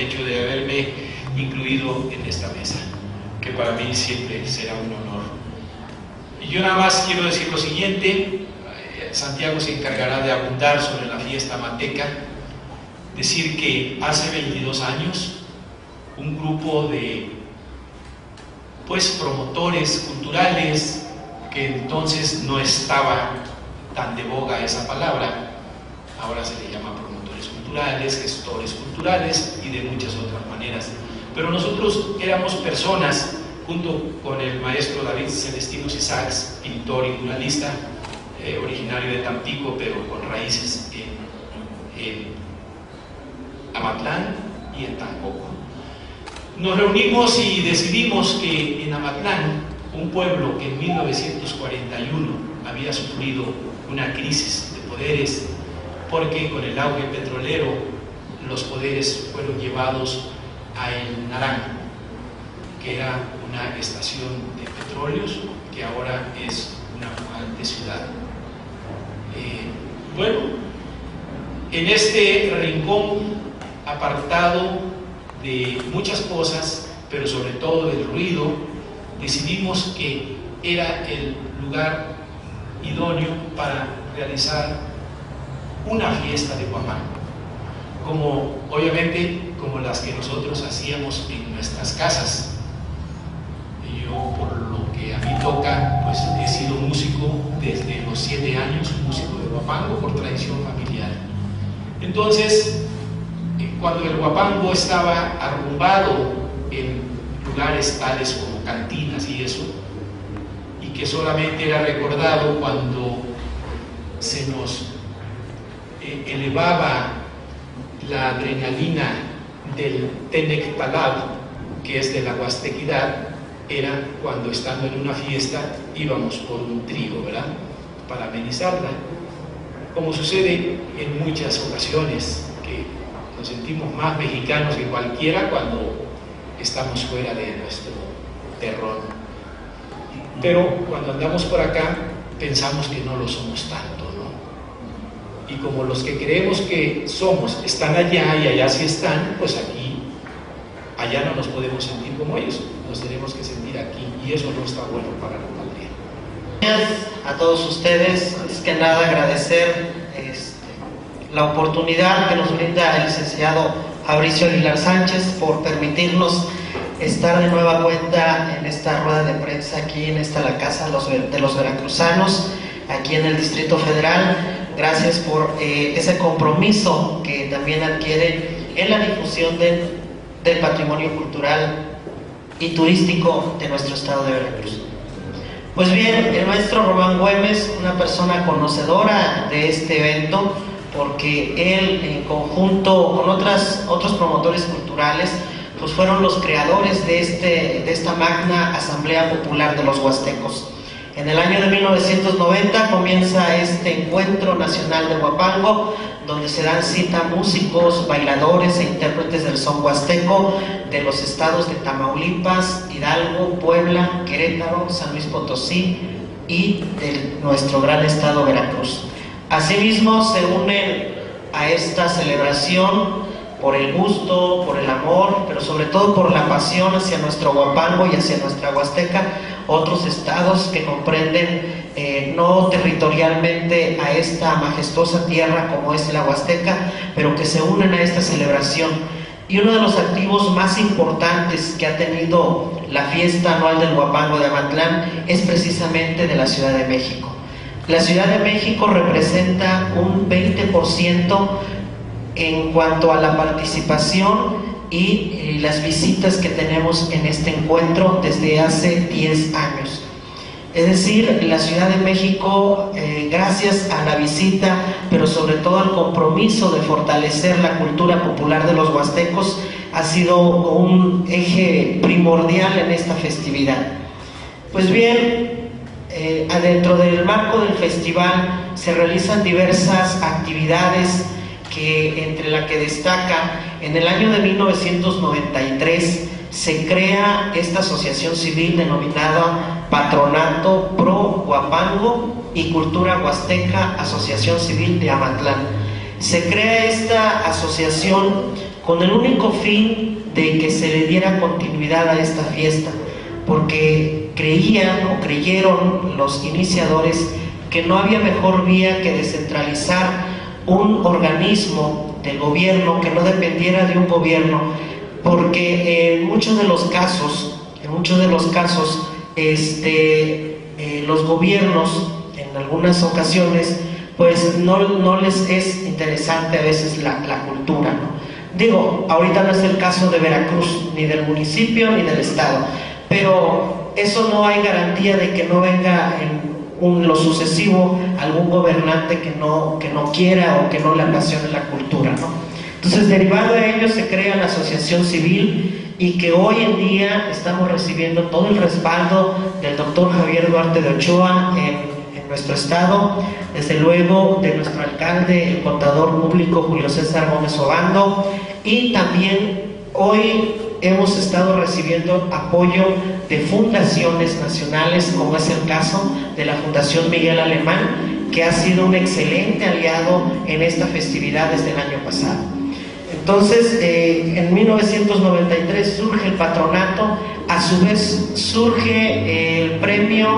hecho de haberme incluido en esta mesa, que para mí siempre será un honor. Y yo nada más quiero decir lo siguiente, eh, Santiago se encargará de abundar sobre la fiesta mateca, decir que hace 22 años un grupo de pues promotores culturales que entonces no estaba tan de boga esa palabra, ahora se le llama promotores gestores culturales y de muchas otras maneras. Pero nosotros éramos personas, junto con el maestro David Celestino Isaacs, pintor y muralista, eh, originario de Tampico, pero con raíces en, en Amatlán y en Tampoco. Nos reunimos y decidimos que en Amatlán, un pueblo que en 1941 había sufrido una crisis de poderes, porque con el auge petrolero los poderes fueron llevados a El Naranjo, que era una estación de petróleos que ahora es una pujante ciudad. Eh, bueno, en este rincón apartado de muchas cosas, pero sobre todo del ruido, decidimos que era el lugar idóneo para realizar una fiesta de Guamán, como obviamente como las que nosotros hacíamos en nuestras casas. Yo por lo que a mí toca, pues he sido músico desde los siete años, músico de Guapango por tradición familiar. Entonces, cuando el Guapango estaba arrumbado en lugares tales como cantinas y eso, y que solamente era recordado cuando se nos eh, elevaba la adrenalina del Tenectalab, que es de la Huastequidad, era cuando estando en una fiesta íbamos por un trigo, ¿verdad? Para amenizarla, como sucede en muchas ocasiones, que nos sentimos más mexicanos que cualquiera cuando estamos fuera de nuestro terrón. Pero cuando andamos por acá pensamos que no lo somos tanto, ¿no? Y como los que creemos que somos están allá y allá sí están, pues aquí, allá no nos podemos sentir como ellos, nos tenemos que sentir aquí y eso no está bueno para la patria. A todos ustedes, es que nada agradecer este, la oportunidad que nos brinda el licenciado Fabricio Aguilar Sánchez por permitirnos estar de nueva cuenta en esta rueda de prensa aquí en esta la casa de los veracruzanos, aquí en el Distrito Federal. Gracias por eh, ese compromiso que también adquiere en la difusión de, del patrimonio cultural y turístico de nuestro estado de Veracruz. Pues bien, el maestro Román Güemes, una persona conocedora de este evento, porque él en conjunto con otras, otros promotores culturales, pues fueron los creadores de, este, de esta magna Asamblea Popular de los Huastecos. En el año de 1990 comienza este encuentro nacional de Huapango, donde se dan cita músicos, bailadores e intérpretes del son huasteco de los estados de Tamaulipas, Hidalgo, Puebla, Querétaro, San Luis Potosí y de nuestro gran estado Veracruz. Asimismo se unen a esta celebración por el gusto, por el amor, pero sobre todo por la pasión hacia nuestro Huapango y hacia nuestra Huasteca, otros estados que comprenden eh, no territorialmente a esta majestuosa tierra como es la Huasteca, pero que se unen a esta celebración. y uno de los activos más importantes que ha tenido la fiesta anual del Guapango de Amatlán es precisamente de la Ciudad de México. La Ciudad de México representa un 20% en cuanto a la participación y eh, las visitas que tenemos en este encuentro desde hace 10 años. Es decir, la Ciudad de México, eh, gracias a la visita, pero sobre todo al compromiso de fortalecer la cultura popular de los huastecos, ha sido un eje primordial en esta festividad. Pues bien, eh, adentro del marco del festival se realizan diversas actividades entre la que destaca en el año de 1993 se crea esta asociación civil denominada Patronato Pro Guapango y Cultura Huasteca Asociación Civil de Amatlán. Se crea esta asociación con el único fin de que se le diera continuidad a esta fiesta, porque creían o creyeron los iniciadores que no había mejor vía que descentralizar un organismo del gobierno que no dependiera de un gobierno porque en muchos de los casos, en muchos de los casos, este, eh, los gobiernos en algunas ocasiones, pues no, no les es interesante a veces la, la cultura. Digo, ahorita no es el caso de Veracruz, ni del municipio, ni del estado, pero eso no hay garantía de que no venga en un, lo sucesivo algún gobernante que no, que no quiera o que no le apasione la cultura. ¿no? Entonces, derivado de ello, se crea la asociación civil y que hoy en día estamos recibiendo todo el respaldo del doctor Javier Duarte de Ochoa en, nuestro estado, desde luego de nuestro alcalde, el contador público Julio César Gómez Obando, y también hoy hemos estado recibiendo apoyo de fundaciones nacionales, como es el caso de la Fundación Miguel Alemán, que ha sido un excelente aliado en esta festividad desde el año pasado. Entonces, eh, en 1993 surge el patronato, a su vez surge el premio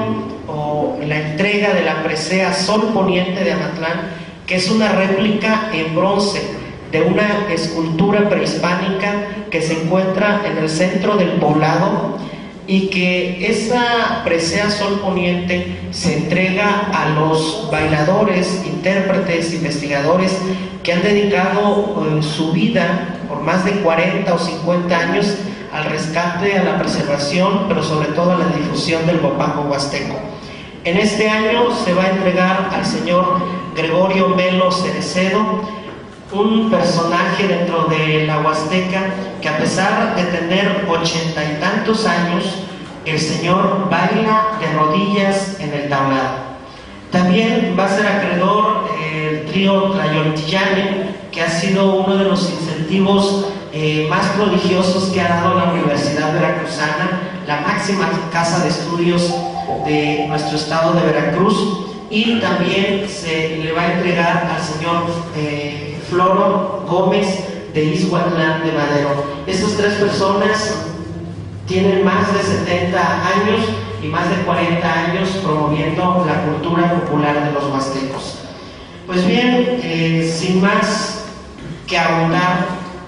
o la entrega de la presea Sol Poniente de Amatlán, que es una réplica en bronce de una escultura prehispánica que se encuentra en el centro del poblado y que esa presea Sol Poniente se entrega a los bailadores, intérpretes, investigadores que han dedicado eh, su vida por más de 40 o 50 años al rescate, a la preservación, pero sobre todo a la difusión del guapango huasteco. En este año se va a entregar al señor Gregorio Melo Cerecedo, un personaje dentro de la Huasteca que a pesar de tener ochenta y tantos años, el Señor baila de rodillas en el tablado. También va a ser acreedor el trío Tlayoltillane, que ha sido uno de los incentivos eh, más prodigiosos que ha dado la Universidad Veracruzana, la máxima casa de estudios de nuestro estado de Veracruz, y también se le va a entregar al señor eh, Floro Gómez de Ishuatlán de Madero. Estas tres personas tienen más de 70 años y más de 40 años promoviendo la cultura popular de los huastecos. Pues bien, eh, sin más que abundar,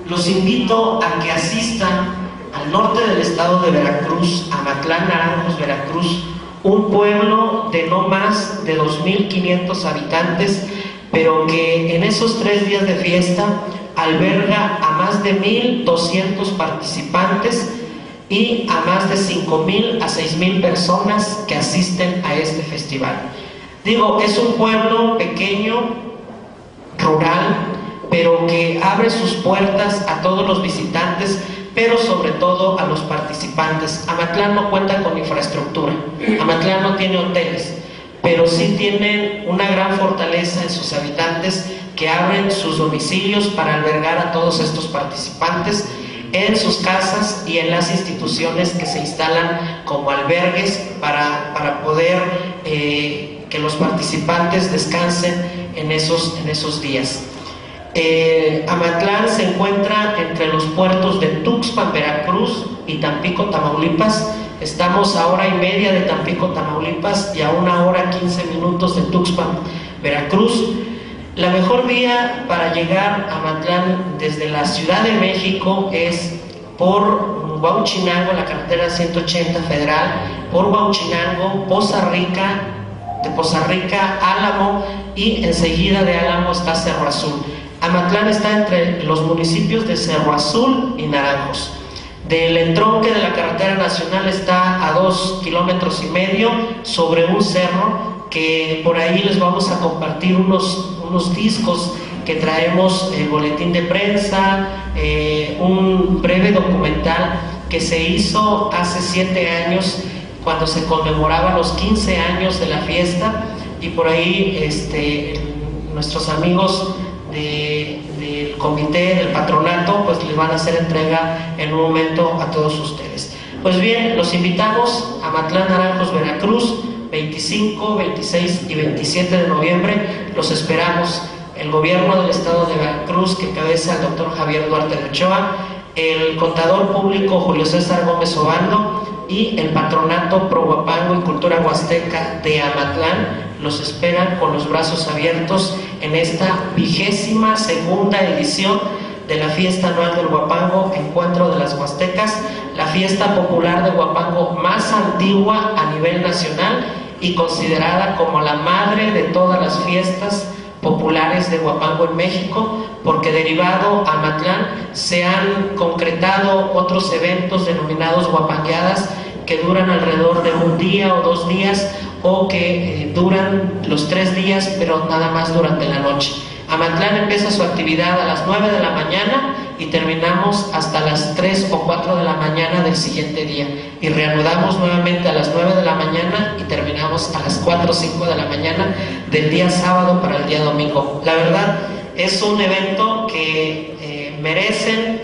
los invito a que asistan al norte del estado de Veracruz, a Matlán Naranjos, Veracruz, un pueblo de no más de 2.500 habitantes, pero que en esos tres días de fiesta alberga a más de 1.200 participantes y a más de 5.000 a 6.000 personas que asisten a este festival. Digo, es un pueblo pequeño, rural, pero que abre sus puertas a todos los visitantes, pero sobre todo a los participantes. Amatlán no cuenta con infraestructura, Amatlán no tiene hoteles, pero sí tienen una gran fortaleza en sus habitantes que abren sus domicilios para albergar a todos estos participantes en sus casas y en las instituciones que se instalan como albergues para, poder eh, que los participantes descansen en esos, en esos días. Eh, Amatlán se encuentra entre los puertos de Tuxpan, Veracruz y Tampico, Tamaulipas. Estamos a hora y media de Tampico, Tamaulipas y a una hora 15 minutos de Tuxpan, Veracruz. La mejor vía para llegar a Matlán desde la Ciudad de México es por Huauchinango, la carretera 180 federal, por Huauchinango, Poza Rica, de Poza Rica, Álamo y enseguida de Álamo está Cerro Azul. Amatlán está entre los municipios de Cerro Azul y Naranjos. Del entronque de la carretera nacional está a dos kilómetros y medio sobre un cerro que por ahí les vamos a compartir unos, unos discos que traemos, el boletín de prensa, eh, un breve documental que se hizo hace siete años cuando se conmemoraban los 15 años de la fiesta y por ahí este, nuestros amigos comité, del patronato, pues les van a hacer entrega en un momento a todos ustedes. Pues bien, los invitamos a Matlán Naranjos, Veracruz, 25, 26 y 27 de noviembre. Los esperamos. El gobierno del estado de Veracruz, que cabeza el doctor Javier Duarte de Ochoa, el contador público Julio César Gómez Obando y el patronato Pro y Cultura Huasteca de Amatlán los esperan con los brazos abiertos en esta vigésima segunda edición de la fiesta anual del Huapango, Encuentro de las Huastecas, la fiesta popular de Huapango más antigua a nivel nacional y considerada como la madre de todas las fiestas populares de Huapango en México, porque derivado a Matlán se han concretado otros eventos denominados guapangueadas que duran alrededor de un día o dos días o que eh, duran los tres días pero nada más durante la noche. Amatlán empieza su actividad a las 9 de la mañana y terminamos hasta las 3 o 4 de la mañana del siguiente día. Y reanudamos nuevamente a las 9 de la mañana y terminamos a las 4 o 5 de la mañana del día sábado para el día domingo. La verdad es un evento que eh, merecen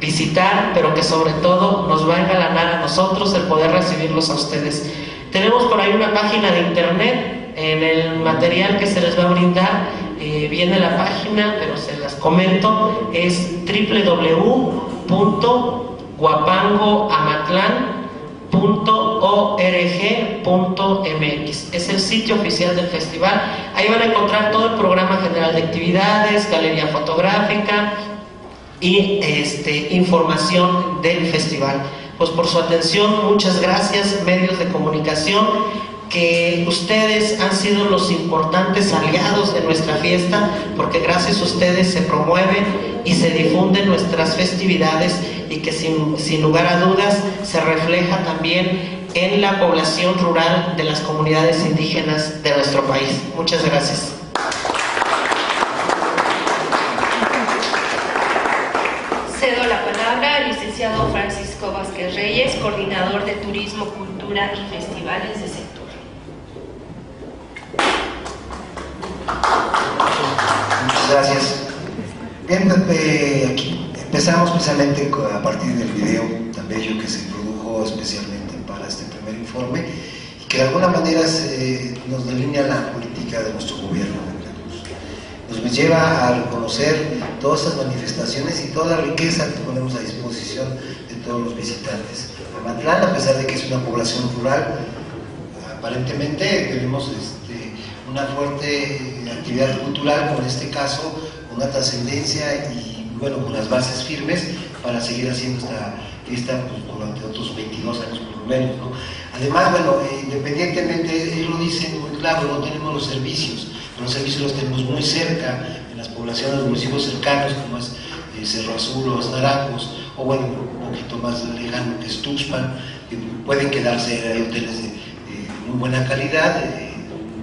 visitar, pero que sobre todo nos va a engalanar a nosotros el poder recibirlos a ustedes. Tenemos por ahí una página de internet, en el material que se les va a brindar eh, viene la página, pero se las comento, es www.guapangoamatlán.org.mx. Es el sitio oficial del festival. Ahí van a encontrar todo el programa general de actividades, galería fotográfica y este, información del festival pues por su atención, muchas gracias, medios de comunicación, que ustedes han sido los importantes aliados de nuestra fiesta, porque gracias a ustedes se promueven y se difunden nuestras festividades y que sin, sin lugar a dudas se refleja también en la población rural de las comunidades indígenas de nuestro país. Muchas gracias. licenciado Francisco Vázquez Reyes, coordinador de Turismo, Cultura y Festivales de Sector. Gracias. Bien, aquí empezamos precisamente a partir del video tan bello que se produjo especialmente para este primer informe y que de alguna manera nos delinea la política de nuestro gobierno nos lleva a reconocer todas esas manifestaciones y toda la riqueza que ponemos a disposición de todos los visitantes. Amatlán, a pesar de que es una población rural, aparentemente tenemos este, una fuerte actividad cultural, como en este caso, una trascendencia y bueno, con las bases firmes para seguir haciendo esta fiesta pues, durante otros 22 años por lo menos. Además, bueno, eh, independientemente, él lo dice muy claro, no tenemos los servicios los servicios los tenemos muy cerca, en las poblaciones, los municipios cercanos, como es eh, Cerro Azul o Naranjos, o bueno, un poquito más lejano que es Tuxpan, pueden quedarse, hay hoteles de muy buena calidad,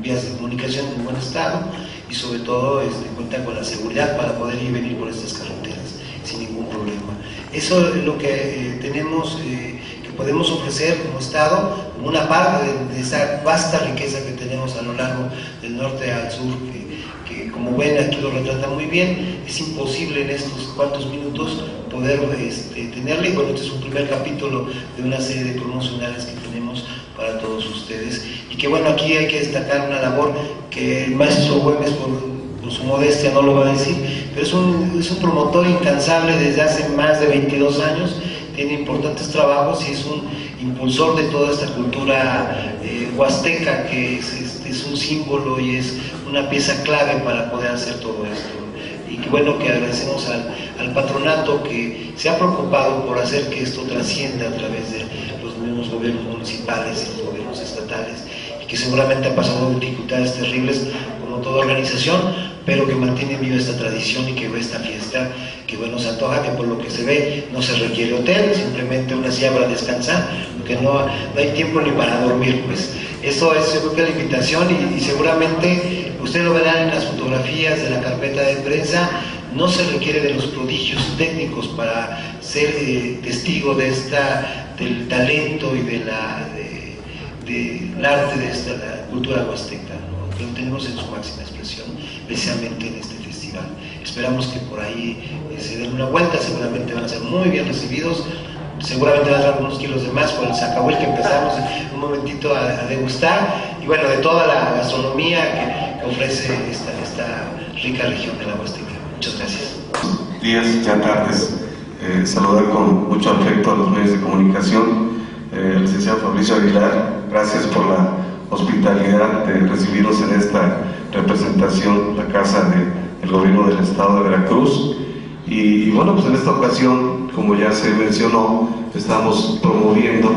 vías de comunicación en buen estado y sobre todo este, cuentan con la seguridad para poder ir y venir por estas carreteras sin ningún problema. Eso es lo que eh, tenemos, eh, que podemos ofrecer como Estado, como una parte de, esa vasta riqueza que tenemos a lo largo del norte al sur, como ven aquí lo retrata muy bien, es imposible en estos cuantos minutos poder este, tenerle, bueno, este es un primer capítulo de una serie de promocionales que tenemos para todos ustedes, y que bueno, aquí hay que destacar una labor que el maestro Güemes, por, su modestia no lo va a decir, pero es un, es un promotor incansable desde hace más de 22 años, tiene importantes trabajos y es un impulsor de toda esta cultura eh, huasteca que es, es, un símbolo y es una pieza clave para poder hacer todo esto. Y qué bueno que agradecemos al, al patronato que se ha preocupado por hacer que esto trascienda a través de los mismos gobiernos municipales y los gobiernos estatales y que seguramente ha pasado dificultades terribles como toda organización, pero que mantiene viva esta tradición y que ve esta fiesta, que bueno, se antoja que por lo que se ve no se requiere hotel, simplemente una silla para descansar, porque no, no hay tiempo ni para dormir, pues eso es yo creo que la invitación y, y seguramente ustedes lo verán en las fotografías de la carpeta de prensa, no se requiere de los prodigios técnicos para ser eh, testigo de esta, del talento y de la, de, del arte de esta la cultura huasteca, lo tenemos en su máxima expresión, especialmente en este festival. Esperamos que por ahí eh, se den una vuelta, seguramente van a ser muy bien recibidos, seguramente van a dar algunos kilos de más por el sacahuel que empezamos un momentito a, a, degustar, y bueno, de toda la gastronomía que ofrece esta, esta rica región de la Huasteca. Muchas gracias. Días, ya tardes. Eh, saludar con mucho afecto a los medios de comunicación. Eh, al licenciado Fabricio Aguilar, gracias por la hospitalidad de recibirnos en esta representación, la Casa del de, Gobierno del Estado de Veracruz. Y, y, bueno, pues en esta ocasión, como ya se mencionó, estamos promoviendo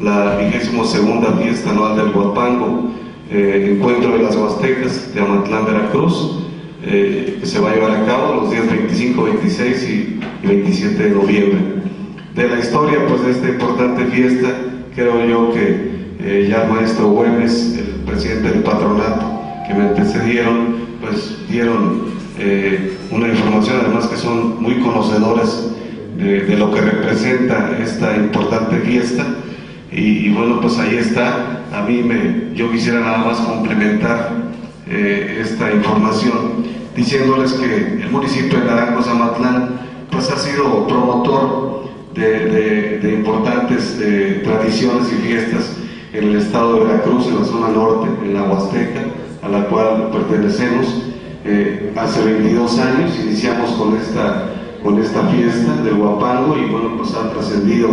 la 22 segunda fiesta anual del Guapango, eh, Encuentro de las Huastecas de Amatlán, Veracruz eh, que se va a llevar a cabo los días 25, 26 y, y 27 de noviembre. De la historia pues, de esta importante fiesta, creo yo que eh, ya el maestro Güemes, el presidente del patronato, que me antecedieron, pues dieron eh, una información, además que son muy conocedores de, lo que representa esta importante fiesta. Y, y, bueno, pues ahí está. A mí me, yo quisiera nada más complementar eh, esta información diciéndoles que el municipio de Naranjos Amatlán pues ha sido promotor de, de, de importantes eh, tradiciones y fiestas en el estado de Veracruz, en la zona norte, en la Huasteca, a la cual pertenecemos. Eh, hace 22 años iniciamos con esta, con esta fiesta del Guapango y bueno, pues ha trascendido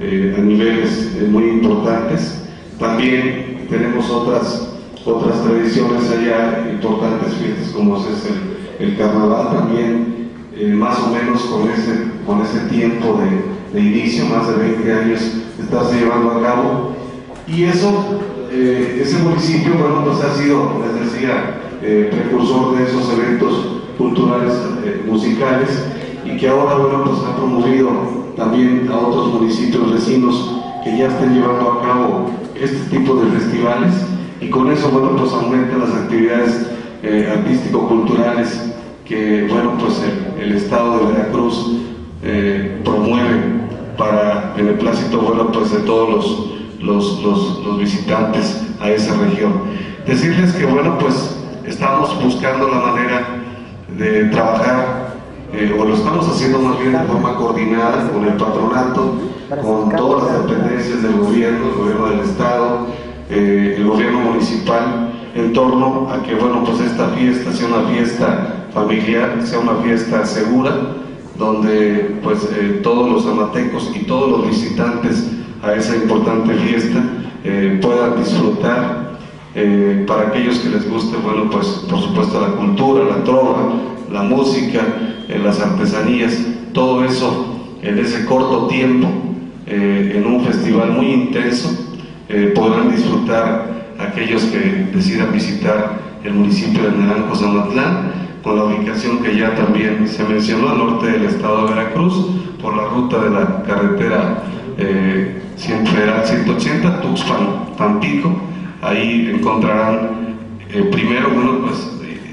eh, a niveles muy importantes. También tenemos otras otras tradiciones allá, importantes fiestas como es el, el carnaval también, eh, más o menos con ese, con ese tiempo de, inicio, más de 20 años, estarse llevando a cabo. Y eso, eh, ese municipio, bueno, pues ha sido, les decía, eh, precursor de esos eventos culturales, musicales, y que ahora, bueno, pues ha promovido también a otros municipios vecinos que ya estén llevando a cabo este tipo de festivales y con eso, bueno, pues aumentan las actividades eh, artístico-culturales que, bueno, pues el, Estado de Veracruz eh, promueve para el beneplácito, bueno, pues de todos los, los, los, los, visitantes a esa región. Decirles que, bueno, pues estamos buscando la manera de trabajar, eh, o lo estamos haciendo más bien de forma coordinada con el patronato, con todas las dependencias del gobierno, el gobierno del Estado, eh, el gobierno municipal en torno a que bueno pues esta fiesta sea una fiesta familiar, sea una fiesta segura, donde pues eh, todos los amatecos y todos los visitantes a esa importante fiesta eh, puedan disfrutar eh, para aquellos que les guste, bueno pues por supuesto la cultura, la trova, la música, las artesanías, todo eso en ese corto tiempo, en un festival muy intenso, eh, podrán disfrutar aquellos que decidan visitar el municipio de Naranjos Amatlán, con la ubicación que ya también se mencionó al norte del estado de Veracruz, por la ruta de la carretera eh, Federal 180, Tuxpan, Tampico. Ahí encontrarán eh, primero, bueno, pues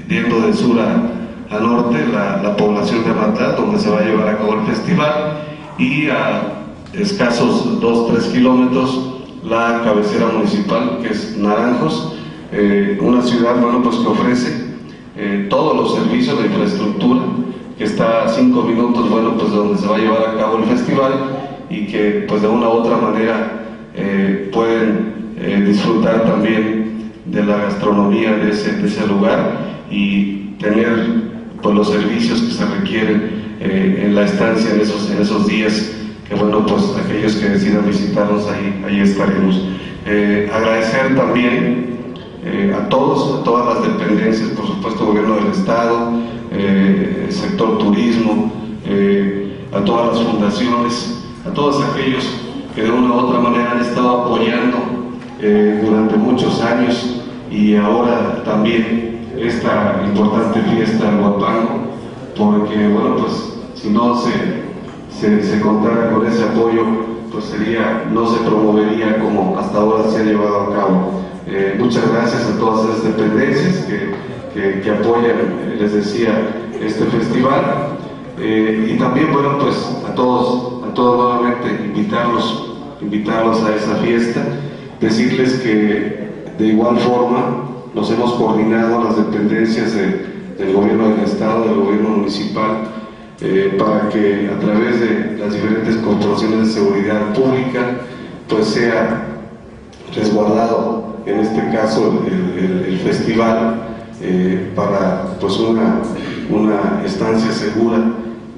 yendo de sur a, a norte, la, la, población de Amatlán, donde se va a llevar a cabo el festival, y a escasos 2-3 kilómetros la cabecera municipal, que es Naranjos, eh, una ciudad bueno, pues, que ofrece eh, todos los servicios de infraestructura, que está a cinco minutos bueno, pues, de donde se va a llevar a cabo el festival y que pues, de una u otra manera eh, pueden disfrutar también de la gastronomía de ese, de ese lugar y tener pues, los servicios que se requieren en la estancia en esos, en esos días que bueno, pues aquellos que decidan visitarnos ahí, ahí estaremos. Eh, agradecer también eh, a todos, a todas las dependencias, por supuesto, gobierno del Estado, eh, sector turismo, eh, a todas las fundaciones, a todos aquellos que de una u otra manera han estado apoyando durante muchos años y ahora también esta importante fiesta en Guapango, porque bueno, pues si no se, se, se contara con ese apoyo, pues sería, no se promovería como hasta ahora se ha llevado a cabo. Eh, muchas gracias a todas las dependencias que, que, apoyan, les decía, este festival. Eh, y también, bueno, pues a todos, a todos nuevamente invitarlos, invitarlos a esa fiesta, decirles que de igual forma nos hemos coordinado las dependencias del gobierno del Estado, del gobierno municipal, eh, para que a través de las diferentes corporaciones de seguridad pública, pues sea resguardado, en este caso, el, festival eh, para pues una, una estancia segura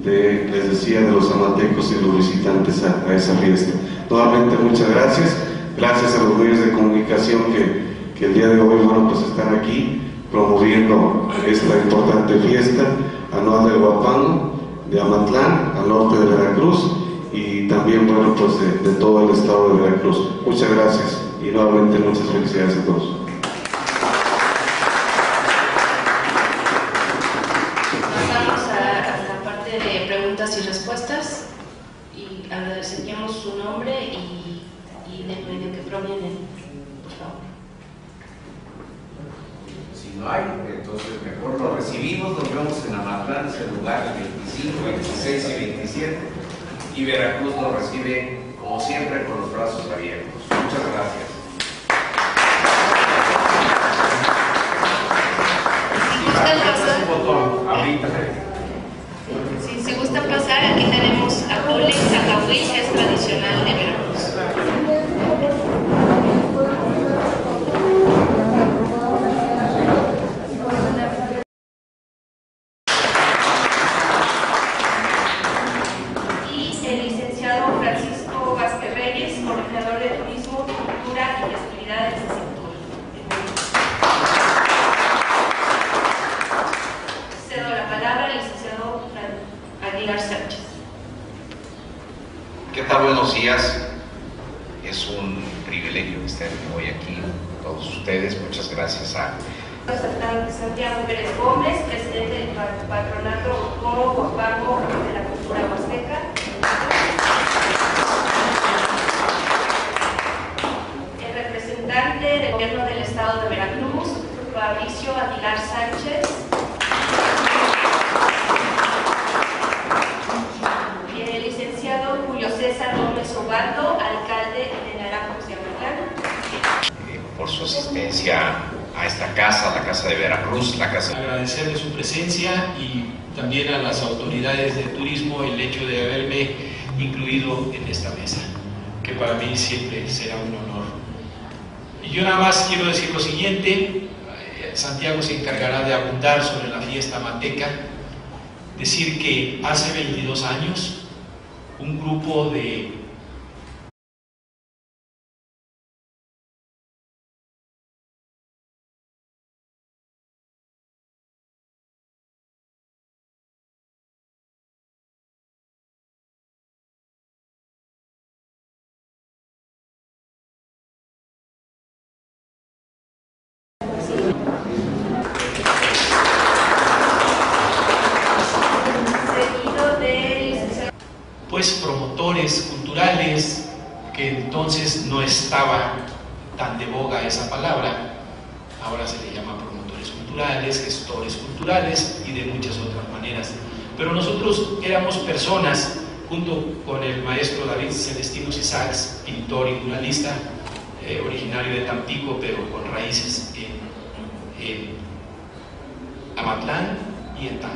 de, les decía, de los amatecos y los visitantes a, esa fiesta. Nuevamente muchas gracias, gracias a los medios de comunicación que, que el día de hoy, bueno, pues están aquí promoviendo esta importante fiesta anual del Guapango de Amatlán, al norte de Veracruz y también, bueno, pues de, todo el estado de Veracruz. Muchas gracias y nuevamente muchas felicidades a todos. Pasamos a, la parte de preguntas y respuestas y agradeceríamos su nombre y, y del medio que provienen, por favor. Si no hay, entonces mejor lo recibimos, nos vemos en Amatlán, es el lugar 25, 26 y 27 y Veracruz nos recibe como siempre con los brazos abiertos. Muchas gracias. Si, si gusta pasar, aquí tenemos a Pole Zacahuil, que es tradicional de Veracruz. Y el licenciado Francisco Vázquez Reyes, coordinador de Turismo, Cultura y Actividades del sector. Cedo la palabra al licenciado Aguilar Sánchez. ¿Qué tal? Buenos días. Es un privilegio estar hoy aquí con todos ustedes. Muchas gracias a Santiago Pérez Gómez, presidente del patronato Coro Guapango de la Cultura Huasteca. El representante del gobierno del estado de Veracruz, Fabricio Aguilar Sánchez. El licenciado Julio César Gómez Obando, alcalde de Naranjos de eh, por su asistencia a esta casa, la Casa de Veracruz, la Casa Agradecerle su presencia y también a las autoridades de turismo el hecho de haberme incluido en esta mesa, que para mí siempre será un honor. Y yo nada más quiero decir lo siguiente, Santiago se encargará de abundar sobre la fiesta mateca, decir que hace 22 años un grupo de entonces no estaba tan de boga esa palabra, ahora se le llama promotores culturales, gestores culturales y de muchas otras maneras. Pero nosotros éramos personas, junto con el maestro David Celestino Isaacs, pintor y muralista, eh, originario de Tampico, pero con raíces en, en Amatlán y en Tango.